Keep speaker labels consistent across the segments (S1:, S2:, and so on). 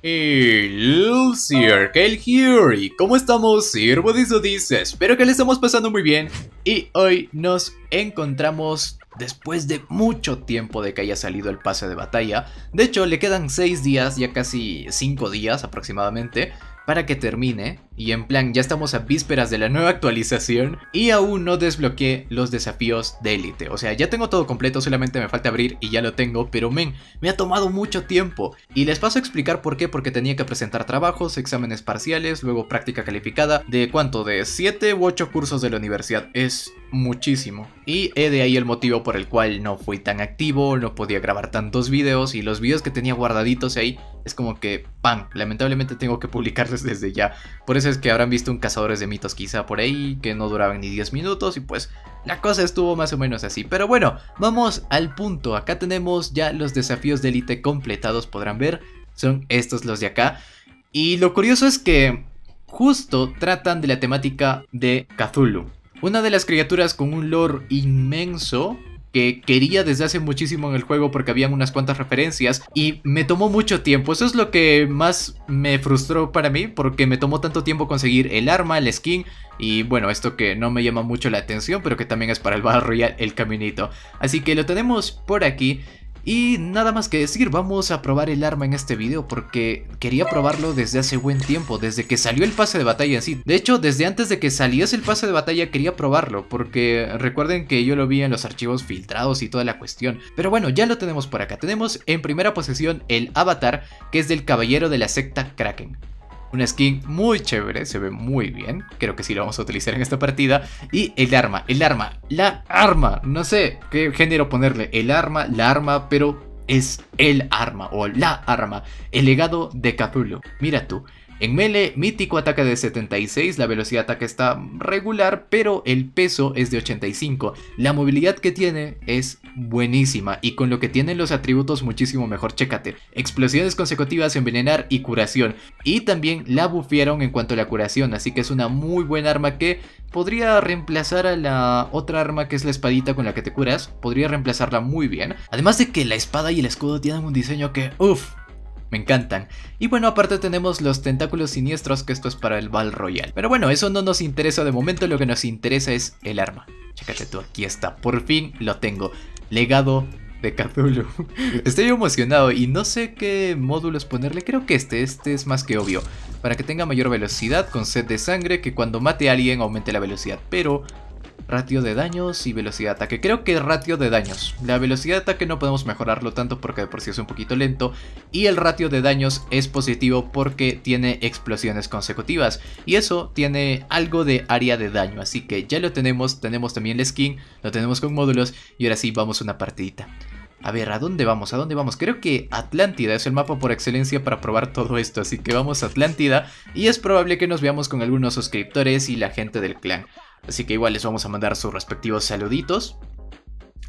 S1: Lucier, Kale here, ¿cómo estamos? Sirvo dice, espero que le estemos pasando muy bien y hoy nos encontramos después de mucho tiempo de que haya salido el pase de batalla. De hecho, le quedan 6 días, ya casi 5 días aproximadamente, para que termine. Y en plan, ya estamos a vísperas de la nueva actualización y aún no desbloqueé los desafíos de élite. O sea, ya tengo todo completo, solamente me falta abrir y ya lo tengo, pero men, me ha tomado mucho tiempo. Y les paso a explicar por qué, porque tenía que presentar trabajos, exámenes parciales, luego práctica calificada, de cuánto, de 7 u 8 cursos de la universidad. Es muchísimo. Y he de ahí el motivo por el cual no fui tan activo, no podía grabar tantos videos y los videos que tenía guardaditos ahí es como que, ¡pam! Lamentablemente tengo que desde ya. Por eso es que habrán visto un Cazadores de Mitos quizá por ahí, que no duraban ni 10 minutos y pues la cosa estuvo más o menos así. Pero bueno, vamos al punto. Acá tenemos ya los desafíos de élite completados, podrán ver. Son estos los de acá. Y lo curioso es que justo tratan de la temática de Cthulhu. Una de las criaturas con un lore inmenso que quería desde hace muchísimo en el juego porque habían unas cuantas referencias y me tomó mucho tiempo. Eso es lo que más me frustró para mí porque me tomó tanto tiempo conseguir el arma, el skin y bueno, esto que no me llama mucho la atención pero que también es para el Battle Royale el caminito. Así que lo tenemos por aquí y nada más que decir, vamos a probar el arma en este video porque quería probarlo desde hace buen tiempo, desde que salió el pase de batalla en sí. De hecho, desde antes de que saliese el pase de batalla quería probarlo porque recuerden que yo lo vi en los archivos filtrados y toda la cuestión. Pero bueno, ya lo tenemos por acá. Tenemos en primera posición el avatar que es del caballero de la secta Kraken. Una skin muy chévere, se ve muy bien. Creo que sí lo vamos a utilizar en esta partida. Y el arma, el arma, la arma. No sé qué género ponerle. El arma, la arma, pero es el arma o la arma. El legado de Cthulhu. Mira tú, en melee, mítico ataque de 76, la velocidad de ataque está regular, pero el peso es de 85. La movilidad que tiene es buenísima y con lo que tienen los atributos muchísimo mejor, chécate. Explosiones consecutivas, envenenar y curación. Y también la bufieron en cuanto a la curación, así que es una muy buena arma que podría reemplazar a la otra arma que es la espadita con la que te curas. Podría reemplazarla muy bien. Además de que la espada y el escudo tienen un diseño que, uff, me encantan. Y bueno, aparte tenemos los tentáculos siniestros, que esto es para el Val Royal. Pero bueno, eso no nos interesa de momento, lo que nos interesa es el arma. Chécate tú, aquí está, por fin lo tengo. Legado de Cthulhu. Estoy emocionado y no sé qué módulos ponerle, creo que este, este es más que obvio. Para que tenga mayor velocidad con sed de sangre, que cuando mate a alguien aumente la velocidad. Pero ratio de daños y velocidad de ataque. Creo que ratio de daños. La velocidad de ataque no podemos mejorarlo tanto porque de por sí es un poquito lento. Y el ratio de daños es positivo porque tiene explosiones consecutivas. Y eso tiene algo de área de daño. Así que ya lo tenemos. Tenemos también la skin. Lo tenemos con módulos. Y ahora sí, vamos a una partidita. A ver, ¿a dónde vamos? ¿A dónde vamos? Creo que Atlántida es el mapa por excelencia para probar todo esto, así que vamos a Atlántida y es probable que nos veamos con algunos suscriptores y la gente del clan. Así que igual les vamos a mandar sus respectivos saluditos.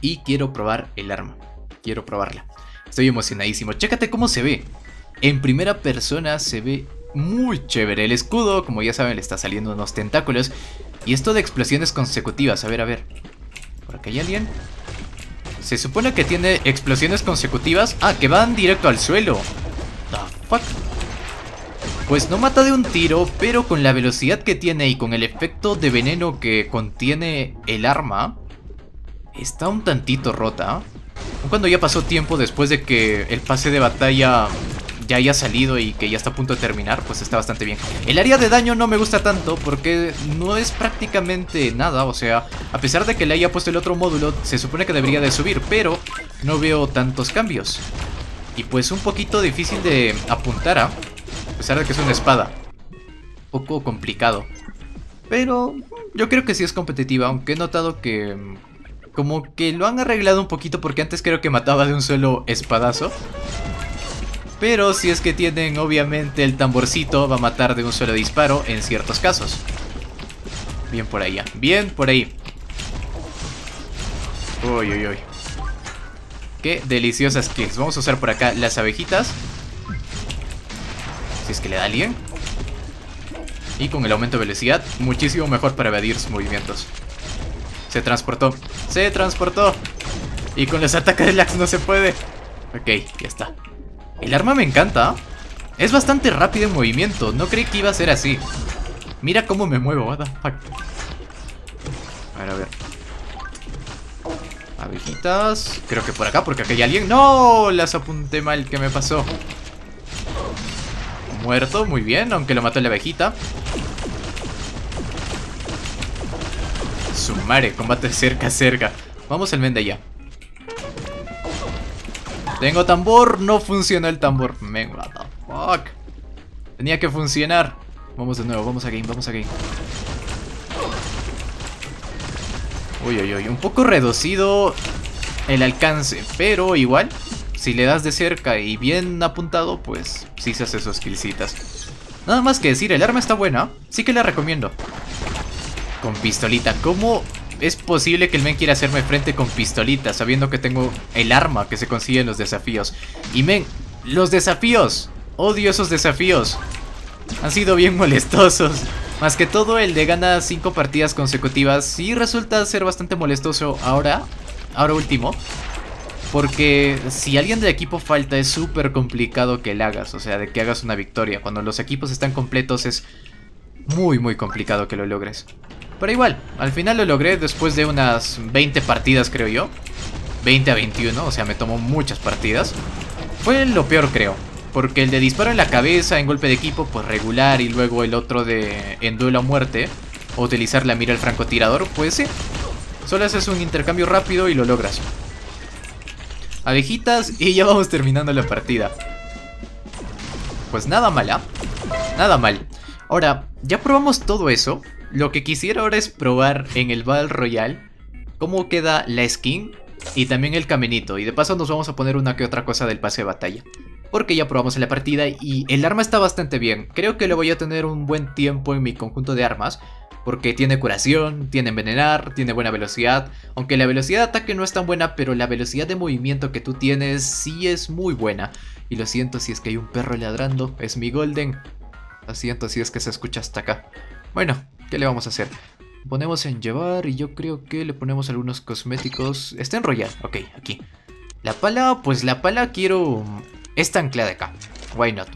S1: Y quiero probar el arma. Quiero probarla. Estoy emocionadísimo. Chécate cómo se ve. En primera persona se ve muy chévere. El escudo, como ya saben, le está saliendo unos tentáculos. Y esto de explosiones consecutivas. A ver, a ver. ¿Por acá hay alguien? Se supone que tiene explosiones consecutivas. Ah, que van directo al suelo. The fuck? Pues no mata de un tiro, pero con la velocidad que tiene y con el efecto de veneno que contiene el arma, está un tantito rota. Cuando ya pasó tiempo después de que el pase de batalla ya haya salido y que ya está a punto de terminar, pues está bastante bien. El área de daño no me gusta tanto porque no es prácticamente nada, o sea, a pesar de que le haya puesto el otro módulo, se supone que debería de subir, pero no veo tantos cambios. Y pues un poquito difícil de apuntar, ¿ah? A pesar de que es una espada. Un poco complicado. Pero yo creo que sí es competitiva, aunque he notado que... Como que lo han arreglado un poquito porque antes creo que mataba de un solo espadazo. Pero si es que tienen obviamente el tamborcito va a matar de un solo disparo en ciertos casos. Bien por allá, bien por ahí. Uy, uy, uy. Qué deliciosas kills. Vamos a usar por acá las abejitas. Que le da alguien. Y con el aumento de velocidad, muchísimo mejor para evadir sus movimientos. Se transportó. Se transportó. Y con los ataques de Lax no se puede. Ok, ya está. El arma me encanta. Es bastante rápido en movimiento, no creí que iba a ser así. Mira cómo me muevo, what. A ver, a ver. Abejitas. Creo que por acá, porque acá hay alguien. ¡No! Las apunté mal, ¿qué me pasó? Muerto, muy bien, aunque lo mató la abejita. Sumare, combate cerca, cerca. Vamos al men de allá. Tengo tambor, no funcionó el tambor. Men, fuck. Tenía que funcionar. Vamos de nuevo, vamos a game, vamos a game. Uy, uy, uy, un poco reducido el alcance, pero igual, si le das de cerca y bien apuntado, pues sí se. Nada más que decir, el arma está buena, sí que la recomiendo. Con pistolita, ¿cómo es posible que el men quiera hacerme frente con pistolita sabiendo que tengo el arma que se consigue en los desafíos? Y men, los desafíos, odio esos desafíos. Han sido bien molestosos. Más que todo el de ganar 5 partidas consecutivas sí resulta ser bastante molestoso ahora, ahora último. Porque si alguien del equipo falta es súper complicado que le hagas, o sea, de que hagas una victoria. Cuando los equipos están completos es muy muy complicado que lo logres. Pero igual, al final lo logré después de unas 20 partidas creo yo. 20 a 21, o sea, me tomó muchas partidas. Fue lo peor creo. Porque el de disparo en la cabeza, en golpe de equipo, pues regular. Y luego el otro de en duelo a muerte. O utilizar la mira al francotirador, pues sí. Solo haces un intercambio rápido y lo logras. Abejitas y ya vamos terminando la partida. Pues nada mala. Nada mal. Ahora, ya probamos todo eso. Lo que quisiera ahora es probar en el Battle Royale cómo queda la skin y también el caminito. Y de paso nos vamos a poner una que otra cosa del pase de batalla porque ya probamos en la partida y el arma está bastante bien. Creo que le voy a tener un buen tiempo en mi conjunto de armas, porque tiene curación, tiene envenenar, tiene buena velocidad, aunque la velocidad de ataque no es tan buena, pero la velocidad de movimiento que tú tienes sí es muy buena. Y lo siento si es que hay un perro ladrando, es mi golden. Lo siento si es que se escucha hasta acá. Bueno, ¿qué le vamos a hacer? Ponemos en llevar y yo creo que le ponemos algunos cosméticos. Está en royal, ok, aquí. La pala, pues la pala quiero Está anclada acá. Why not?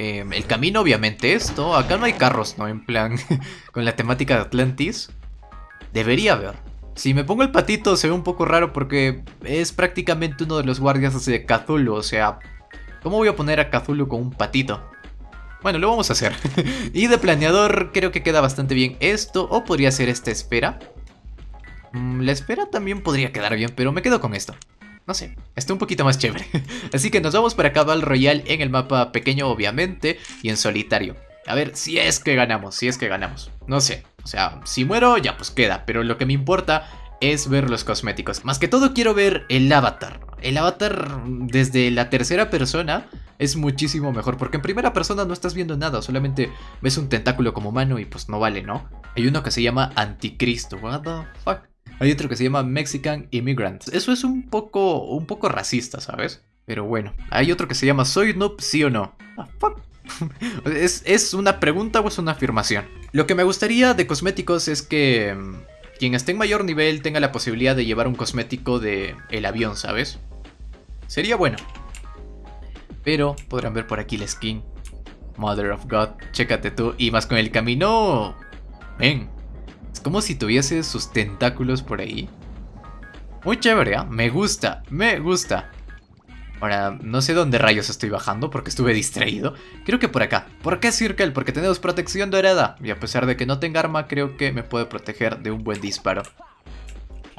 S1: Em, el camino, obviamente, esto. Acá no hay carros, ¿no? En plan, con la temática de Atlantis. Debería haber. Si me pongo el patito se ve un poco raro porque es prácticamente uno de los guardias de Cthulhu. O sea, ¿cómo voy a poner a Cthulhu con un patito? Bueno, lo vamos a hacer. y de planeador creo que queda bastante bien esto. O podría ser esta esfera. Mm, la esfera también podría quedar bien, pero me quedo con esto. No sé, está un poquito más chévere. Así que nos vamos para Cabal Royal en el mapa pequeño, obviamente, y en solitario. A ver, si es que ganamos, si es que ganamos. No sé, o sea, si muero ya pues queda, pero lo que me importa es ver los cosméticos. Más que todo quiero ver el avatar. El avatar desde la tercera persona es muchísimo mejor, porque en primera persona no estás viendo nada, solamente ves un tentáculo como mano y pues no vale, ¿no? Hay uno que se llama Anticristo, what the fuck. Hay otro que se llama Mexican Immigrant. Eso es un poco, un poco racista, ¿sabes? Pero bueno, hay otro que se llama Soy Noob, sí o no. Ah, fuck. ¿Es, ¿Es una pregunta o es una afirmación? Lo que me gustaría de cosméticos es que mm, quien esté en mayor nivel tenga la posibilidad de llevar un cosmético de el avión, ¿sabes? Sería bueno. Pero podrán ver por aquí la skin. Mother of God, chécate tú. Y más con el camino... Ven, es como si tuviese sus tentáculos por ahí. Muy chévere, ¿eh? Me gusta, me gusta. Ahora, no sé dónde rayos estoy bajando porque estuve distraído. Creo que por acá. ¿Por qué Circle? Porque tenemos protección dorada. Y a pesar de que no tenga arma, creo que me puede proteger de un buen disparo.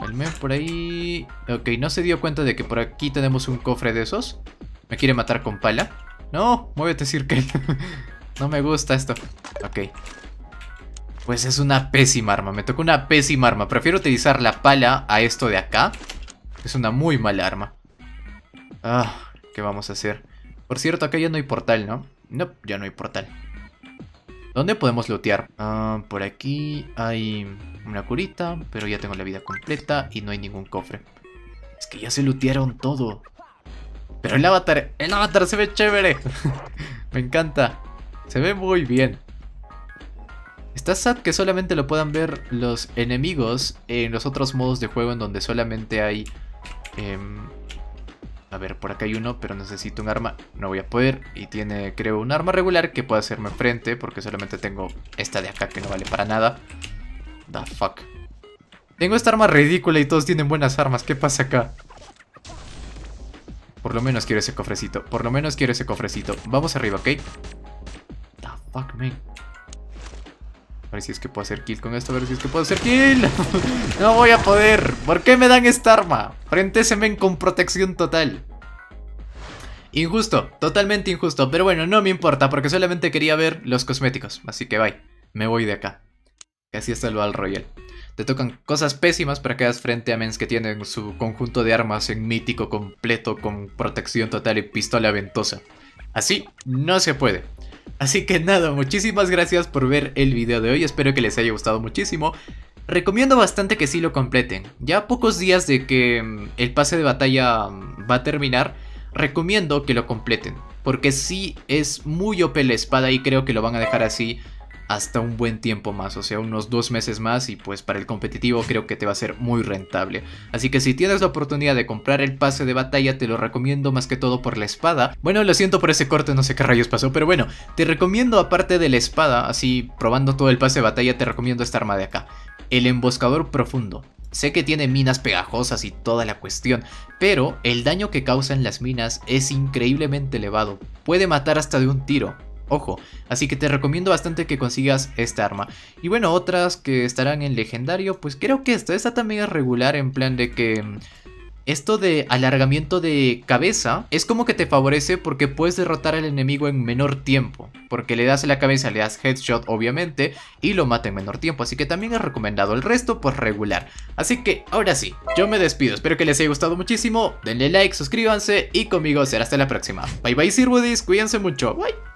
S1: El men por ahí... Ok, no se dio cuenta de que por aquí tenemos un cofre de esos. ¿Me quiere matar con pala? No, muévete Circle. no me gusta esto. Ok. Pues es una pésima arma, me tocó una pésima arma. Prefiero utilizar la pala a esto de acá. Es una muy mala arma. Ah, ¿qué vamos a hacer? Por cierto, acá ya no hay portal, ¿no? No, ya no hay portal. ¿Dónde podemos lootear? Ah, por aquí hay una curita, pero ya tengo la vida completa y no hay ningún cofre. Es que ya se lootearon todo. Pero el avatar, el avatar se ve chévere. Me encanta. Se ve muy bien. Está sad que solamente lo puedan ver los enemigos en los otros modos de juego en donde solamente hay... Em, A ver, por acá hay uno, pero necesito un arma. No voy a poder. Y tiene, creo, un arma regular que puede hacerme frente. Porque solamente tengo esta de acá que no vale para nada. The fuck. Tengo esta arma ridícula y todos tienen buenas armas. ¿Qué pasa acá? Por lo menos quiero ese cofrecito. Por lo menos quiero ese cofrecito. Vamos arriba, ¿ok? The fuck, man. A ver si es que puedo hacer kill con esto. A ver si es que puedo hacer kill. no voy a poder. ¿Por qué me dan esta arma? Frente ese men con protección total. Injusto, totalmente injusto. Pero bueno, no me importa porque solamente quería ver los cosméticos. Así que bye. Me voy de acá. Casi hasta el Battle Royale. Te tocan cosas pésimas para que hagas frente a mens que tienen su conjunto de armas en mítico completo con protección total y pistola ventosa. Así no se puede. Así que nada, muchísimas gracias por ver el video de hoy, espero que les haya gustado muchísimo. Recomiendo bastante que sí lo completen. Ya pocos días de que mm, el pase de batalla mm, va a terminar, recomiendo que lo completen. Porque sí es muy OP la espada y creo que lo van a dejar así hasta un buen tiempo más, o sea, unos dos meses más y pues para el competitivo creo que te va a ser muy rentable. Así que si tienes la oportunidad de comprar el pase de batalla te lo recomiendo más que todo por la espada. Bueno, lo siento por ese corte, no sé qué rayos pasó, pero bueno, te recomiendo aparte de la espada, así probando todo el pase de batalla te recomiendo esta arma de acá, el emboscador profundo. Sé que tiene minas pegajosas y toda la cuestión, pero el daño que causan las minas es increíblemente elevado, puede matar hasta de un tiro. Ojo, así que te recomiendo bastante que consigas esta arma. Y bueno, otras que estarán en legendario, pues creo que esta, esta también es regular en plan de que... Mm, esto de alargamiento de cabeza es como que te favorece porque puedes derrotar al enemigo en menor tiempo. Porque le das la cabeza, le das headshot obviamente y lo mata en menor tiempo. Así que también es recomendado el resto pues regular. Así que ahora sí, yo me despido. Espero que les haya gustado muchísimo. Denle like, suscríbanse y conmigo será hasta la próxima. Bye bye Sirbudis, cuídense mucho. Bye.